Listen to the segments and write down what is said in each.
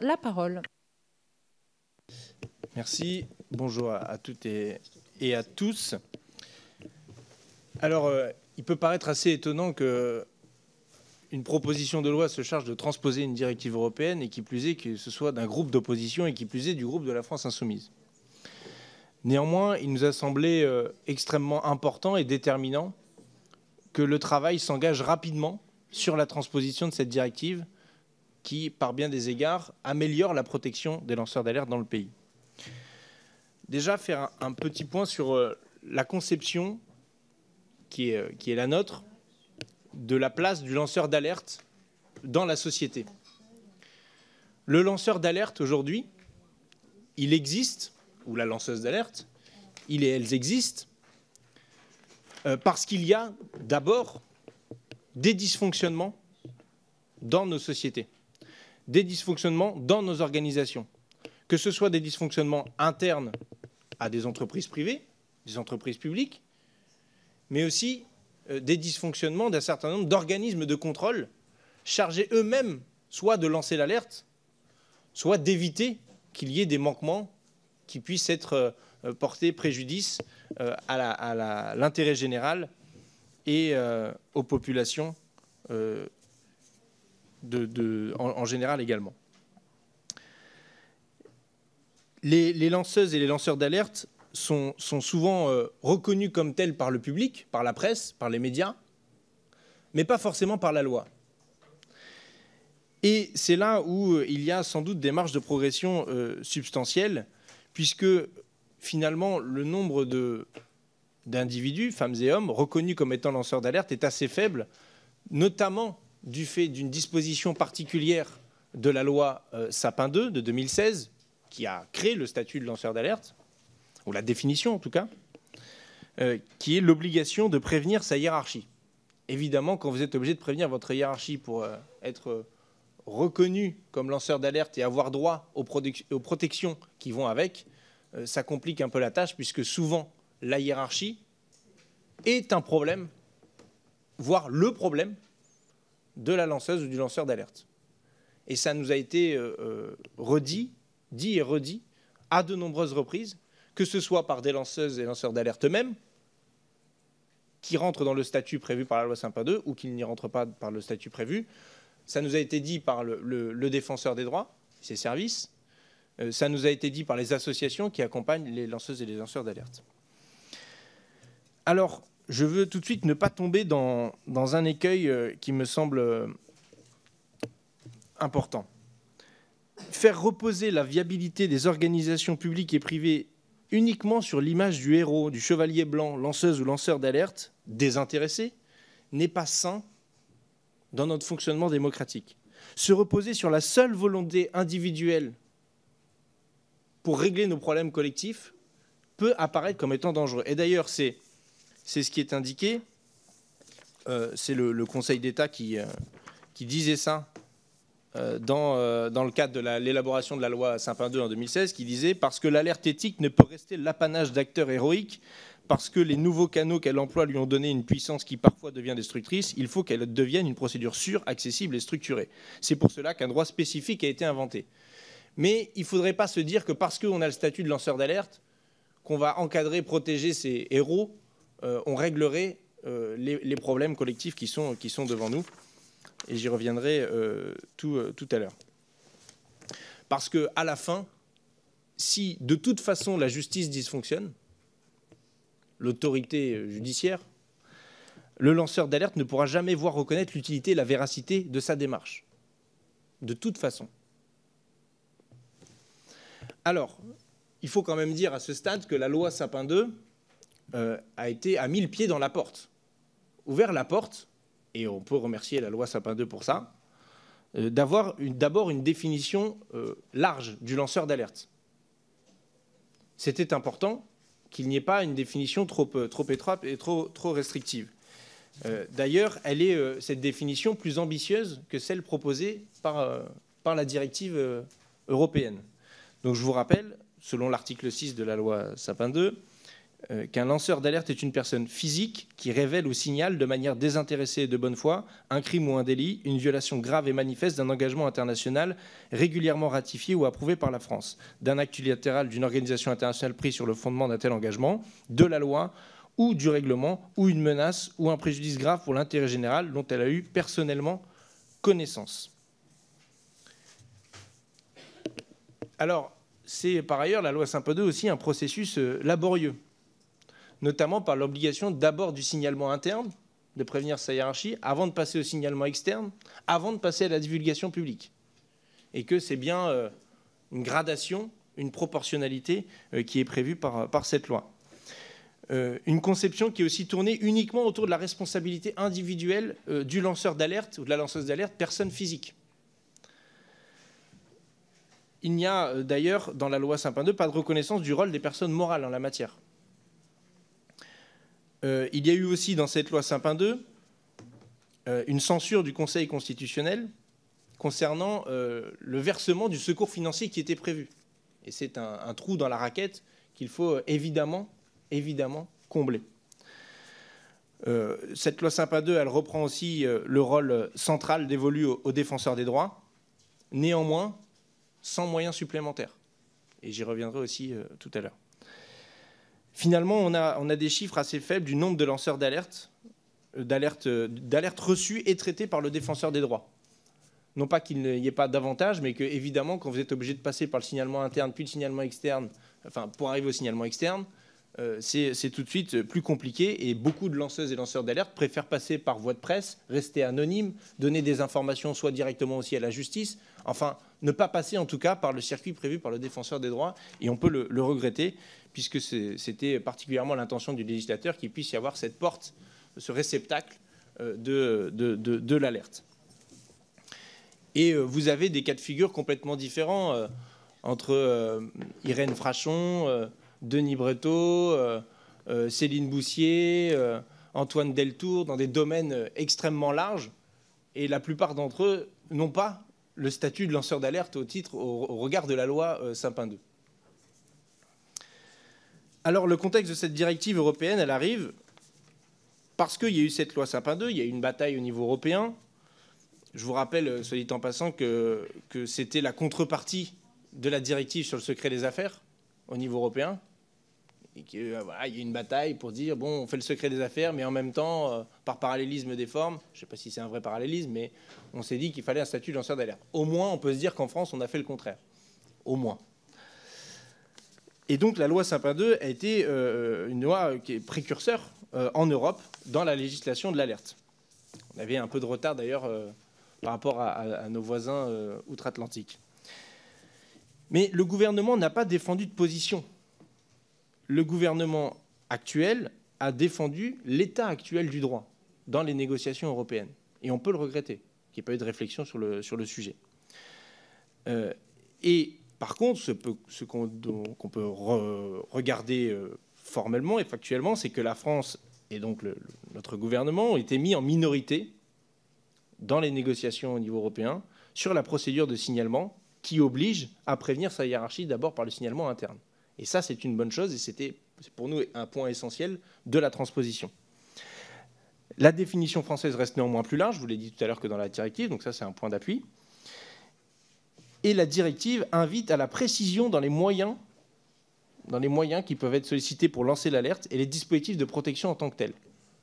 la parole. Merci. Bonjour à toutes et, à tous. Alors, euh, il peut paraître assez étonnant que une proposition de loi se charge de transposer une directive européenne et qui plus est que ce soit d'un groupe d'opposition et qui plus est du groupe de la France insoumise. Néanmoins, il nous a semblé euh, extrêmement important et déterminant que le travail s'engage rapidement sur la transposition de cette directive qui, par bien des égards, améliore la protection des lanceurs d'alerte dans le pays. Déjà, faire un, petit point sur euh, la conception qui est, euh, qui est la nôtre de la place du lanceur d'alerte dans la société. Le lanceur d'alerte aujourd'hui, il existe, ou la lanceuse d'alerte, il et elles existent, euh, parce qu'il y a d'abord des dysfonctionnements dans nos sociétés, des dysfonctionnements dans nos organisations, que ce soit des dysfonctionnements internes à des entreprises privées, des entreprises publiques, mais aussi euh, des dysfonctionnements d'un certain nombre d'organismes de contrôle chargés eux-mêmes soit de lancer l'alerte, soit d'éviter qu'il y ait des manquements qui puissent être euh, portés préjudice euh, à l'intérêt général et aux populations en, général également. les lanceuses et les lanceurs d'alerte sont, souvent euh, reconnus comme tels par le public, par la presse, par les médias, mais pas forcément par la loi. Et c'est là où euh, il y a sans doute des marges de progression euh, substantielles, puisque finalement le nombre d'individus, femmes et hommes, reconnus comme étant lanceurs d'alerte est assez faible, notamment du fait d'une disposition particulière de la loi Sapin 2 de 2016, qui a créé le statut de lanceur d'alerte, ou la définition en tout cas, euh, qui est l'obligation de prévenir sa hiérarchie. Évidemment, quand vous êtes obligé de prévenir votre hiérarchie pour euh, être reconnu comme lanceur d'alerte et avoir droit aux, protections qui vont avec, euh, ça complique un peu la tâche puisque souvent la hiérarchie est un problème, voire le problème de la lanceuse ou du lanceur d'alerte. Et ça nous a été redit, dit et redit à de nombreuses reprises que ce soit par des lanceuses et lanceurs d'alerte eux-mêmes, qui rentrent dans le statut prévu par la loi Sympa 2 ou qui n'y rentrent pas par le statut prévu. Ça nous a été dit par le, défenseur des droits, ses services. Euh, ça nous a été dit par les associations qui accompagnent les lanceuses et les lanceurs d'alerte. Alors, je veux tout de suite ne pas tomber dans, un écueil euh, qui me semble euh, important. Faire reposer la viabilité des organisations publiques et privées uniquement sur l'image du héros, du chevalier blanc, lanceuse ou lanceur d'alerte, désintéressé, n'est pas sain dans notre fonctionnement démocratique. Se reposer sur la seule volonté individuelle pour régler nos problèmes collectifs peut apparaître comme étant dangereux. Et d'ailleurs, c'est ce qui est indiqué. Euh, c'est le, Conseil d'État qui, euh, disait ça euh, euh, dans, le cadre de l'élaboration de la loi Sapin 2 en 2016 qui disait parce que l'alerte éthique ne peut rester l'apanage d'acteurs héroïques, parce que les nouveaux canaux qu'elle emploie lui ont donné une puissance qui parfois devient destructrice, il faut qu'elle devienne une procédure sûre, accessible et structurée. C'est pour cela qu'un droit spécifique a été inventé. Mais il ne faudrait pas se dire que parce qu'on a le statut de lanceur d'alerte, qu'on va encadrer, protéger ces héros, on réglerait les, problèmes collectifs qui sont devant nous et j'y reviendrai euh, euh, tout, à l'heure. Parce que à la fin, si de toute façon la justice dysfonctionne, l'autorité judiciaire, le lanceur d'alerte ne pourra jamais voir reconnaître l'utilité et la véracité de sa démarche. De toute façon. Alors, il faut quand même dire à ce stade que la loi Sapin 2 euh, a, été, a mis le pied dans la porte, ouvert la porte et on peut remercier la loi Sapin 2 pour ça, euh, d'avoir d'abord une définition euh, large du lanceur d'alerte. C'était important qu'il n'y ait pas une définition trop, étroite et trop, restrictive. D'ailleurs, cette définition plus ambitieuse que celle proposée par, la directive européenne. Donc je vous rappelle, selon l'article 6 de la loi Sapin 2, euh, qu'un lanceur d'alerte est une personne physique qui révèle ou signale de manière désintéressée et de bonne foi un crime ou un délit, une violation grave et manifeste d'un engagement international régulièrement ratifié ou approuvé par la France, d'un acte unilatéral d'une organisation internationale pris sur le fondement d'un tel engagement, de la loi ou du règlement, ou une menace ou un préjudice grave pour l'intérêt général dont elle a eu personnellement connaissance. Alors, c'est par ailleurs la loi Saint-Peu aussi un processus euh, laborieux notamment par l'obligation d'abord du signalement interne, de prévenir sa hiérarchie, avant de passer au signalement externe, avant de passer à la divulgation publique. Et que c'est bien euh, une gradation, une proportionnalité euh, qui est prévue par, cette loi. Euh, une conception qui est aussi tournée uniquement autour de la responsabilité individuelle du lanceur d'alerte ou de la lanceuse d'alerte, personne physique. Il n'y a d'ailleurs dans la loi Saint-Pin 2 pas de reconnaissance du rôle des personnes morales en la matière. Euh, il y a eu aussi dans cette loi Saint-Pin 2 euh, une censure du Conseil constitutionnel concernant euh, le versement du secours financier qui était prévu. Et c'est un, trou dans la raquette qu'il faut évidemment, évidemment combler. cette loi Saint-Pin 2, elle reprend aussi le rôle central dévolu aux défenseurs des droits, néanmoins sans moyens supplémentaires. Et j'y reviendrai aussi tout à l'heure. Finalement, on a, des chiffres assez faibles du nombre de lanceurs d'alerte, euh, euh, d'alerte reçues et traitées par le défenseur des droits. Non pas qu'il n'y ait pas d'avantage, mais que, évidemment, quand vous êtes obligé de passer par le signalement interne puis le signalement externe, enfin, pour arriver au signalement externe, euh, c'est tout de suite plus compliqué et beaucoup de lanceuses et lanceurs d'alerte préfèrent passer par voie de presse, rester anonymes, donner des informations soit directement aussi à la justice, enfin ne pas passer en tout cas par le circuit prévu par le défenseur des droits et on peut le regretter puisque c'était particulièrement l'intention du législateur qu'il puisse y avoir cette porte, ce réceptacle euh, de, l'alerte. Et euh, vous avez des cas de figure complètement différents euh, entre Irène Frachon, Denis Breteau, Céline Boussier, Antoine Deltour, dans des domaines extrêmement larges. Et la plupart d'entre eux n'ont pas le statut de lanceur d'alerte au titre, au, regard de la loi Saint-Pin 2. Alors le contexte de cette directive européenne, elle arrive parce qu'il y a eu cette loi Sapin 2, il y a eu une bataille au niveau européen. Je vous rappelle, soit dit en passant, que, c'était la contrepartie de la directive sur le secret des affaires au niveau européen. Et qu'il euh, y a une bataille pour dire, bon, on fait le secret des affaires, mais en même temps, euh, par parallélisme des formes, je ne sais pas si c'est un vrai parallélisme, mais on s'est dit qu'il fallait un statut de lanceur d'alerte. Au moins, on peut se dire qu'en France, on a fait le contraire. Au moins. Et donc la loi Sapin 2 a été euh, une loi qui est précurseur en Europe dans la législation de l'alerte. On avait un peu de retard d'ailleurs par rapport à, nos voisins outre-Atlantique. Mais le gouvernement n'a pas défendu de position. Le gouvernement actuel a défendu l'état actuel du droit dans les négociations européennes. Et on peut le regretter, qu'il n'y ait pas eu de réflexion sur le, sujet. et par contre, ce, qu'on peut regarder euh, formellement et factuellement, c'est que la France et donc notre gouvernement ont été mis en minorité dans les négociations au niveau européen sur la procédure de signalement qui oblige à prévenir sa hiérarchie d'abord par le signalement interne. Et ça, c'est une bonne chose et c'était pour nous un point essentiel de la transposition. La définition française reste néanmoins plus large, je vous l'ai dit tout à l'heure que dans la directive, donc ça c'est un point d'appui. Et la directive invite à la précision dans les moyens, dans les moyens qui peuvent être sollicités pour lancer l'alerte et les dispositifs de protection en tant que tels.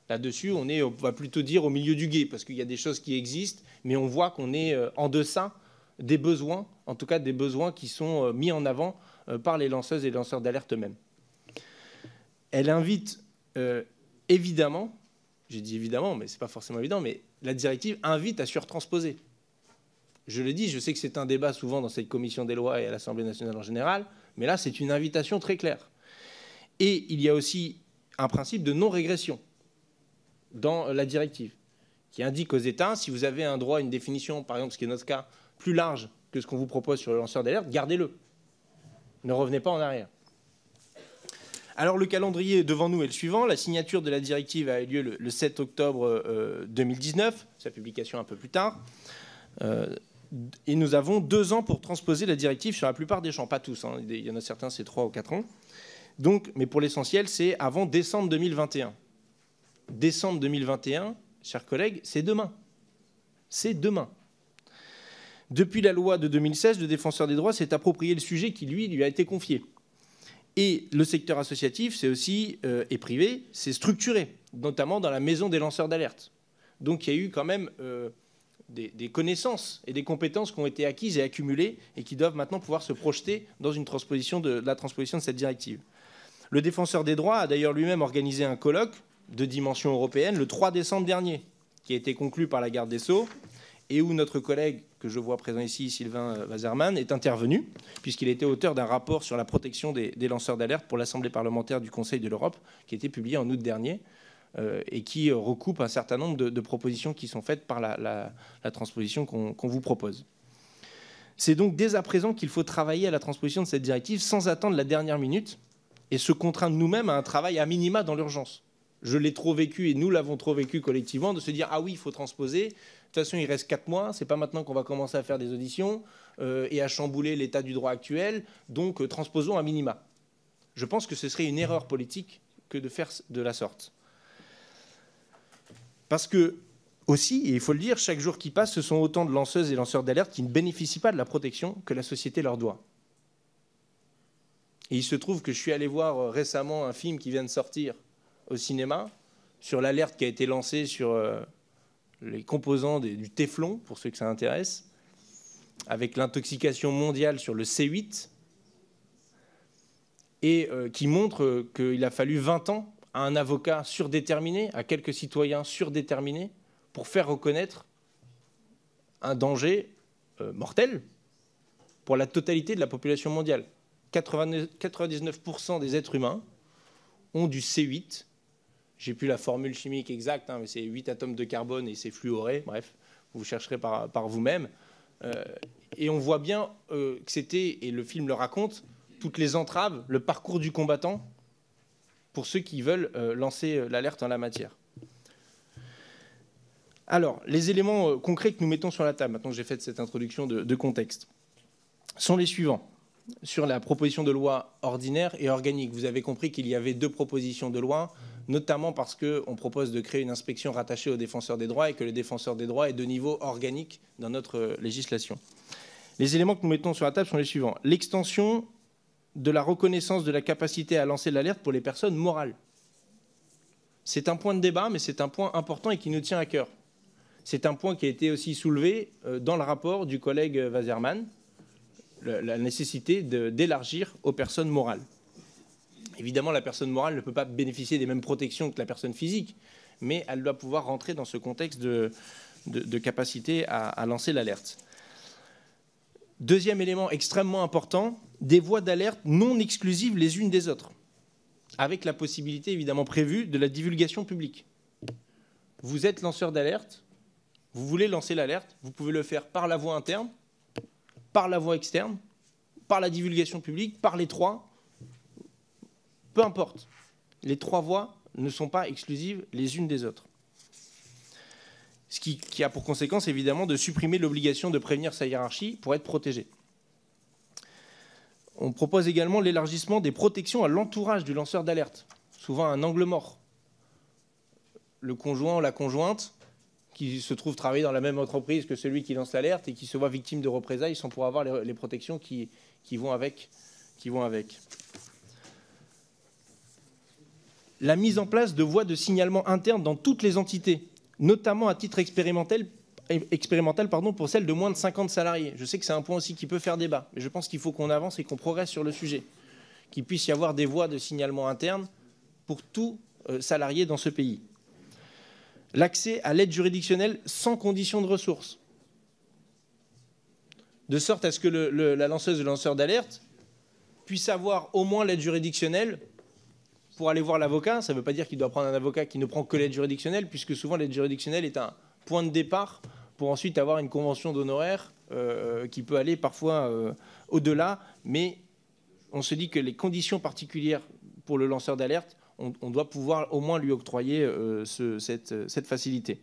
Là-dessus, on on va plutôt dire, au milieu du guet, parce qu'il y a des choses qui existent, mais on voit qu'on est euh, en deçà des besoins, en tout cas des besoins qui sont euh, mis en avant par les lanceuses et lanceurs d'alerte eux-mêmes. Elle invite évidemment, j'ai dit évidemment, mais ce n'est pas forcément évident, mais la directive invite à surtransposer. Je le dis, je sais que c'est un débat souvent dans cette commission des lois et à l'Assemblée nationale en général, mais là, c'est une invitation très claire. Et il y a aussi un principe de non-régression dans la directive, qui indique aux États, si vous avez un droit, une définition, par exemple, ce qui est notre cas, plus large que ce qu'on vous propose sur le lanceur d'alerte, gardez-le. Ne revenez pas en arrière. Alors le calendrier devant nous est le suivant. La signature de la directive a eu lieu le, 7 octobre 2019, euh, sa publication un peu plus tard. Euh, et nous avons deux ans pour transposer la directive sur la plupart des champs, pas tous, hein. il y en a certains, c'est trois ou quatre ans. Donc, mais pour l'essentiel, c'est avant décembre 2021. Décembre 2021, chers collègues, c'est demain. C'est demain. Depuis la loi de 2016, le défenseur des droits s'est approprié le sujet qui, lui, lui a été confié. Et le secteur associatif, c'est aussi, euh, et privé, c'est structuré, notamment dans la maison des lanceurs d'alerte. Donc il y a eu quand même euh, des, connaissances et des compétences qui ont été acquises et accumulées et qui doivent maintenant pouvoir se projeter dans une transposition la transposition de cette directive. Le défenseur des droits a d'ailleurs lui-même organisé un colloque de dimension européenne le 3 décembre dernier, qui a été conclu par la garde des Sceaux et où notre collègue que je vois présent ici, Sylvain Wazerman, est intervenu, puisqu'il était auteur d'un rapport sur la protection des, lanceurs d'alerte pour l'Assemblée parlementaire du Conseil de l'Europe, qui a été publié en août dernier, euh, et qui recoupe un certain nombre de, propositions qui sont faites par la, transposition qu'on vous propose. C'est donc dès à présent qu'il faut travailler à la transposition de cette directive sans attendre la dernière minute et se contraindre nous-mêmes à un travail à minima dans l'urgence. Je l'ai trop vécu et nous l'avons trop vécu collectivement de se dire ah oui il faut transposer, toute façon, il reste quatre mois. C'est pas maintenant qu'on va commencer à faire des auditions euh, et à chambouler l'état du droit actuel. Donc, euh, transposons un minima. Je pense que ce serait une erreur politique que de faire de la sorte. Parce que, aussi, et il faut le dire, chaque jour qui passe, ce sont autant de lanceuses et lanceurs d'alerte qui ne bénéficient pas de la protection que la société leur doit. Et il se trouve que je suis allé voir euh, récemment un film qui vient de sortir au cinéma sur l'alerte qui a été lancée sur les composants du téflon, pour ceux que ça intéresse, avec l'intoxication mondiale sur le C8, et euh, qui montre qu'il a fallu 20 ans à un avocat surdéterminé, à quelques citoyens surdéterminés, pour faire reconnaître un danger euh, mortel pour la totalité de la population mondiale. 99% des êtres humains ont du C8 j'ai plus la formule chimique exacte, hein, mais c'est 8 atomes de carbone et c'est fluoré. Bref, vous chercherez par, vous-même. Euh, et on voit bien euh, que c'était, et le film le raconte, toutes les entraves, le parcours du combattant pour ceux qui veulent euh, lancer l'alerte en la matière. Alors, les éléments concrets que nous mettons sur la table, maintenant que j'ai fait cette introduction de contexte, sont les suivants sur la proposition de loi ordinaire et organique. Vous avez compris qu'il y avait deux propositions de loi, notamment parce qu'on propose de créer une inspection rattachée au défenseur des droits et que le défenseur des droits est de niveau organique dans notre législation. Les éléments que nous mettons sur la table sont les suivants. L'extension de la reconnaissance de la capacité à lancer l'alerte pour les personnes morales. C'est un point de débat, mais c'est un point important et qui nous tient à cœur. C'est un point qui a été aussi soulevé euh, dans le rapport du collègue Wazerman, la nécessité d'élargir aux personnes morales. Évidemment, la personne morale ne peut pas bénéficier des mêmes protections que la personne physique, mais elle doit pouvoir rentrer dans ce contexte de, capacité à, lancer l'alerte. Deuxième élément extrêmement important, des voies d'alerte non exclusives les unes des autres, avec la possibilité évidemment prévue de la divulgation publique. Vous êtes lanceur d'alerte, vous voulez lancer l'alerte, vous pouvez le faire par la voie interne, par la voie externe, par la divulgation publique, par les trois, peu importe. Les trois voies ne sont pas exclusives les unes des autres. Ce qui, a pour conséquence évidemment de supprimer l'obligation de prévenir sa hiérarchie pour être protégé. On propose également l'élargissement des protections à l'entourage du lanceur d'alerte, souvent un angle mort. Le conjoint ou la conjointe qui se trouve travailler dans la même entreprise que celui qui lance l'alerte et qui se voit victime de représailles sans pouvoir avoir les, protections qui, vont avec, qui vont avec. La mise en place de voies de signalement interne dans toutes les entités, notamment à titre expérimental, pardon, pour celles de moins de 50 salariés. Je sais que c'est un point aussi qui peut faire débat, mais je pense qu'il faut qu'on avance et qu'on progresse sur le sujet, qu'il puisse y avoir des voies de signalement interne pour tout euh, salarié dans ce pays l'accès à l'aide juridictionnelle sans condition de ressources. De sorte à ce que la lanceuse ou le lanceur d'alerte puisse avoir au moins l'aide juridictionnelle pour aller voir l'avocat. Ça ne veut pas dire qu'il doit prendre un avocat qui ne prend que l'aide juridictionnelle, puisque souvent l'aide juridictionnelle est un point de départ pour ensuite avoir une convention d'honoraires euh, qui peut aller parfois euh, au-delà. Mais on se dit que les conditions particulières pour le lanceur d'alerte on, doit pouvoir au moins lui octroyer euh, cette, facilité.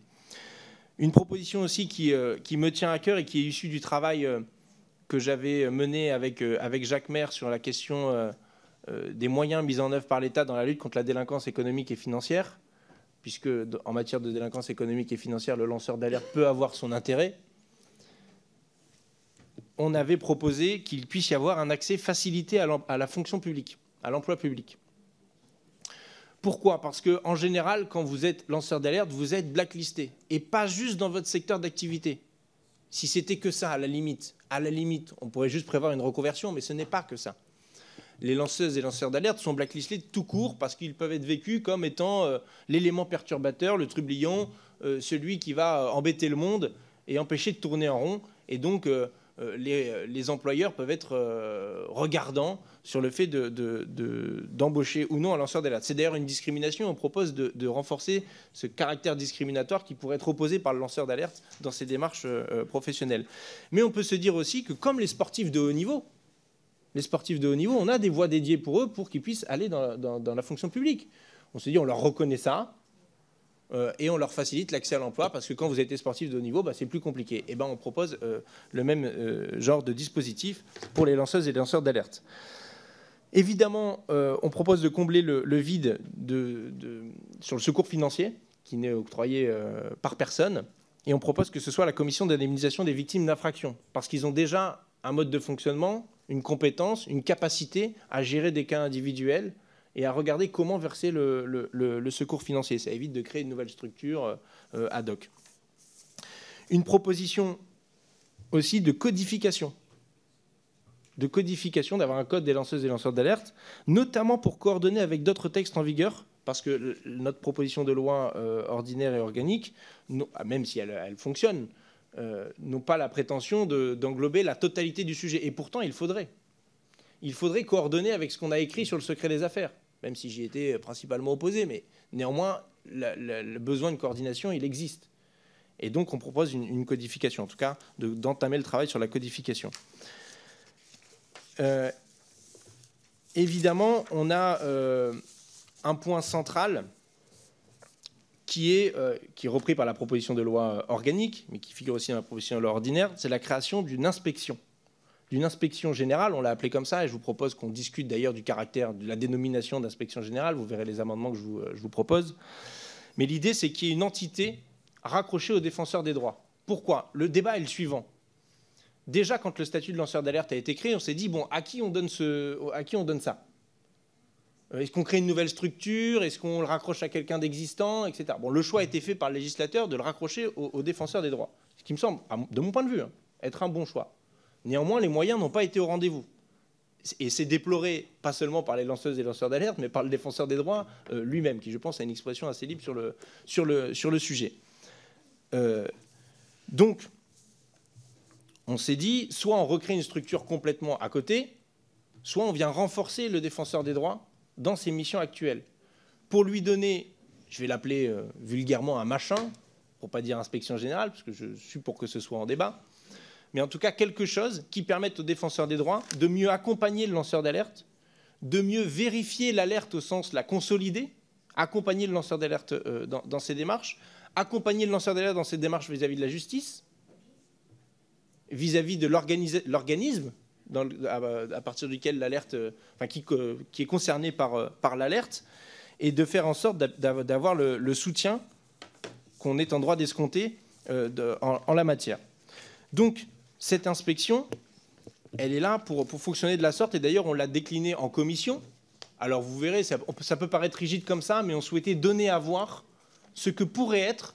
Une proposition aussi qui, me tient à cœur et qui est issue du travail que j'avais mené avec, avec Jacques Maire sur la question des moyens mis en œuvre par l'État dans la lutte contre la délinquance économique et financière, puisque en matière de délinquance économique et financière, le lanceur d'alerte peut avoir son intérêt, on avait proposé qu'il puisse y avoir un accès facilité à la fonction publique, à l'emploi public. Pourquoi? Parce qu'en général, quand vous êtes lanceur d'alerte, vous êtes blacklisté. Et pas juste dans votre secteur d'activité. Si c'était que ça, à la limite, à la limite, on pourrait juste prévoir une reconversion, mais ce n'est pas que ça. Les lanceuses et lanceurs d'alerte sont blacklistés tout court parce qu'ils peuvent être vécus comme étant euh, l'élément perturbateur, le trublion, euh, celui qui va embêter le monde et empêcher de tourner en rond. Et donc, euh, euh, euh, les, employeurs peuvent être euh, regardants sur le fait d'embaucher ou non un lanceur d'alerte. C'est d'ailleurs une discrimination. On propose de, renforcer ce caractère discriminatoire qui pourrait être opposé par le lanceur d'alerte dans ses démarches professionnelles. Mais on peut se dire aussi que comme les sportifs de haut niveau, les sportifs de haut niveau, on a des voies dédiées pour eux pour qu'ils puissent aller dans la fonction publique. On se dit, on leur reconnaît ça, euh, et on leur facilite l'accès à l'emploi parce que quand vous êtes sportif de haut niveau, bah, c'est plus compliqué. Et ben, on propose euh, le même euh, genre de dispositif pour les lanceuses et lanceurs d'alerte. Évidemment, on propose de combler le, vide sur le secours financier qui n'est octroyé par personne. Et on propose que ce soit la commission d'indemnisation des victimes d'infractions parce qu'ils ont déjà un mode de fonctionnement, une compétence, une capacité à gérer des cas individuels et à regarder comment verser le, secours financier. Ça évite de créer une nouvelle structure euh, ad hoc. Une proposition aussi de codification de codification, d'avoir un code des lanceuses et lanceurs d'alerte, notamment pour coordonner avec d'autres textes en vigueur, parce que notre proposition de loi euh, ordinaire et organique, même si elle, fonctionne, euh, n'ont pas la prétention d'englober la totalité du sujet. Et pourtant, il faudrait. Il faudrait coordonner avec ce qu'on a écrit sur le secret des affaires même si j'y étais principalement opposé, mais néanmoins, le besoin de coordination, il existe. Et donc, on propose une, codification, en tout cas, d'entamer le travail sur la codification. Euh, évidemment, on a euh, un point central qui est, euh, qui est repris par la proposition de loi organique, mais qui figure aussi dans la proposition de loi ordinaire, c'est la création d'une inspection d'une inspection générale, on l'a appelé comme ça, et je vous propose qu'on discute d'ailleurs du caractère, de la dénomination d'inspection générale, vous verrez les amendements que je vous, vous propose. Mais l'idée, c'est qu'il y ait une entité raccrochée aux défenseurs des droits. Pourquoi? Le débat est le suivant. Déjà, quand le statut de lanceur d'alerte a été créé, on s'est dit, bon, à qui on donne, ce, à qui on donne ça? euh, Est-ce qu'on crée une nouvelle structure? Est-ce qu'on le raccroche à quelqu'un d'existant etc. Bon, le choix a été fait par le législateur de le raccrocher aux, défenseurs des droits. Ce qui me semble, de mon point de vue, hein, être un bon choix. Néanmoins, les moyens n'ont pas été au rendez-vous. Et c'est déploré, pas seulement par les lanceuses et lanceurs d'alerte, mais par le défenseur des droits euh, lui-même, qui, je pense, a une expression assez libre sur le sujet. Euh, donc, on s'est dit, soit on recrée une structure complètement à côté, soit on vient renforcer le défenseur des droits dans ses missions actuelles. Pour lui donner, je vais l'appeler euh, vulgairement un machin, pour pas dire inspection générale, parce que je suis pour que ce soit en débat, mais en tout cas quelque chose qui permette aux défenseurs des droits de mieux accompagner le lanceur d'alerte, de mieux vérifier l'alerte au sens la consolider, accompagner le lanceur d'alerte euh, dans, ses démarches, accompagner le lanceur d'alerte dans ses démarches vis-à-vis de la justice, vis-à-vis de l'organisme à, partir duquel l'alerte, euh, enfin, qui, qui, est concerné par, euh, par l'alerte, et de faire en sorte d'avoir le, soutien qu'on est en droit d'escompter en, la matière. Donc, cette inspection, elle est là pour, fonctionner de la sorte. Et d'ailleurs, on l'a déclinée en commission. Alors vous verrez, ça, peut paraître rigide comme ça, mais on souhaitait donner à voir ce que pourrait être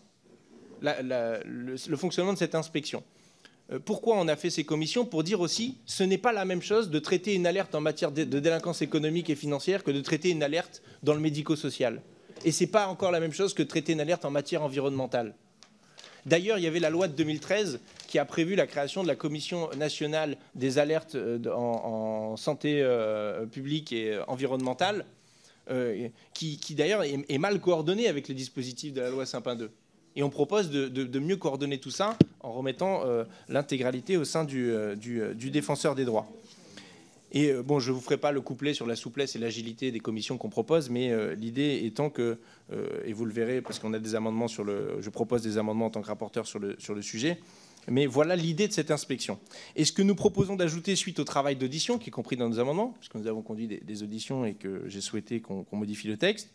le, fonctionnement de cette inspection. Euh, pourquoi on a fait ces commissions Pour dire aussi, ce n'est pas la même chose de traiter une alerte en matière de, délinquance économique et financière que de traiter une alerte dans le médico-social. Et ce n'est pas encore la même chose que traiter une alerte en matière environnementale. D'ailleurs, il y avait la loi de 2013 qui a prévu la création de la Commission nationale des alertes euh, en, santé euh, publique et environnementale, qui, d'ailleurs est, mal coordonnée avec les dispositifs de la loi Saint-Pin 2. Et on propose de, mieux coordonner tout ça en remettant l'intégralité au sein du défenseur des droits. Et euh, bon, je ne vous ferai pas le couplet sur la souplesse et l'agilité des commissions qu'on propose, mais euh, l'idée étant que, euh, et vous le verrez parce qu'on a des amendements sur le, je propose des amendements en tant que rapporteur sur le sujet, Mais voilà l'idée de cette inspection. Et ce que nous proposons d'ajouter suite au travail d'audition, qui est compris dans nos amendements, puisque nous avons conduit des, auditions et que j'ai souhaité qu'on modifie le texte,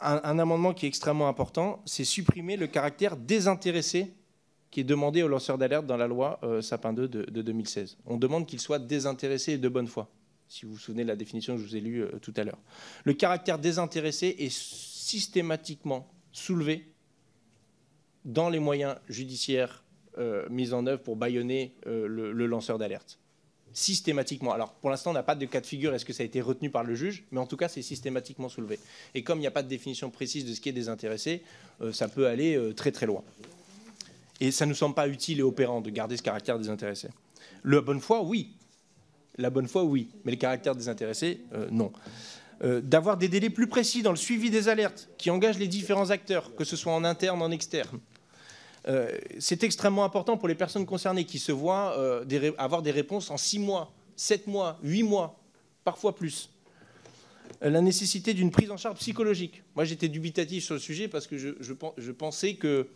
un, amendement qui est extrêmement important, c'est supprimer le caractère désintéressé qui est demandé aux lanceurs d'alerte dans la loi euh, Sapin 2 de, de 2016. On demande qu'il soit désintéressé de bonne foi, si vous vous souvenez de la définition que je vous ai lue euh, tout à l'heure. Le caractère désintéressé est systématiquement soulevé dans les moyens judiciaires euh, mis en œuvre pour bâillonner le lanceur d'alerte systématiquement. Alors pour l'instant, on n'a pas de cas de figure, est-ce que ça a été retenu par le juge, mais en tout cas, c'est systématiquement soulevé. Et comme il n'y a pas de définition précise de ce qui est désintéressé, euh, ça peut aller euh, très très loin. Et ça ne nous semble pas utile et opérant de garder ce caractère désintéressé. La bonne foi, oui. La bonne foi, oui. Mais le caractère désintéressé, euh, non. D'avoir des délais plus précis dans le suivi des alertes qui engagent les différents acteurs, que ce soit en interne, en externe. Euh, c'est extrêmement important pour les personnes concernées qui se voient euh, avoir des réponses en 6 mois, 7 mois, 8 mois, parfois plus. Euh, la nécessité d'une prise en charge psychologique. Moi, j'étais dubitatif sur le sujet parce que je, pensais que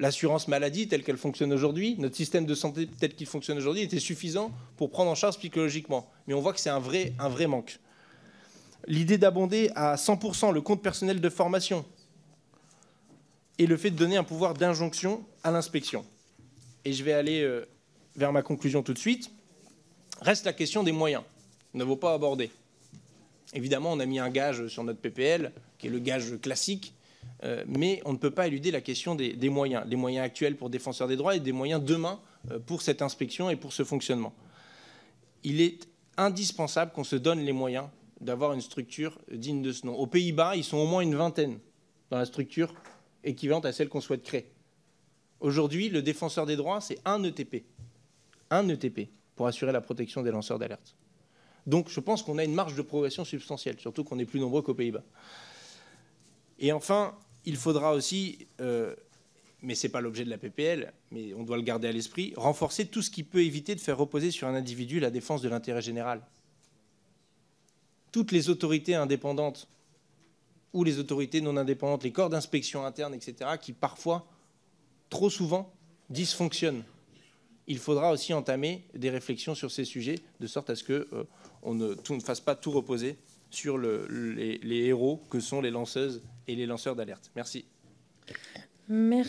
l'assurance maladie telle qu'elle fonctionne aujourd'hui, notre système de santé tel qu'il fonctionne aujourd'hui, était suffisant pour prendre en charge psychologiquement. Mais on voit que c'est un vrai, un vrai manque. L'idée d'abonder à 100% le compte personnel de formation, et le fait de donner un pouvoir d'injonction à l'inspection. Et je vais aller euh, vers ma conclusion tout de suite. Reste la question des moyens. ne vaut pas aborder. Évidemment, on a mis un gage sur notre PPL, qui est le gage classique, euh, mais on ne peut pas éluder la question des, moyens, les moyens actuels pour défenseurs des droits et des moyens demain euh, pour cette inspection et pour ce fonctionnement. Il est indispensable qu'on se donne les moyens d'avoir une structure digne de ce nom. Aux Pays-Bas, ils sont au moins une vingtaine dans la structure équivalente à celle qu'on souhaite créer. Aujourd'hui, le défenseur des droits, c'est un ETP. Un ETP pour assurer la protection des lanceurs d'alerte. Donc je pense qu'on a une marge de progression substantielle, surtout qu'on est plus nombreux qu'aux Pays-Bas. Et enfin, il faudra aussi, euh, mais ce n'est pas l'objet de la PPL, mais on doit le garder à l'esprit, renforcer tout ce qui peut éviter de faire reposer sur un individu la défense de l'intérêt général. Toutes les autorités indépendantes ou les autorités non indépendantes, les corps d'inspection interne, etc., qui parfois, trop souvent, dysfonctionnent. Il faudra aussi entamer des réflexions sur ces sujets, de sorte à ce qu'on euh, on ne, ne, fasse pas tout reposer sur les, les héros que sont les lanceuses et les lanceurs d'alerte. Merci. Merci.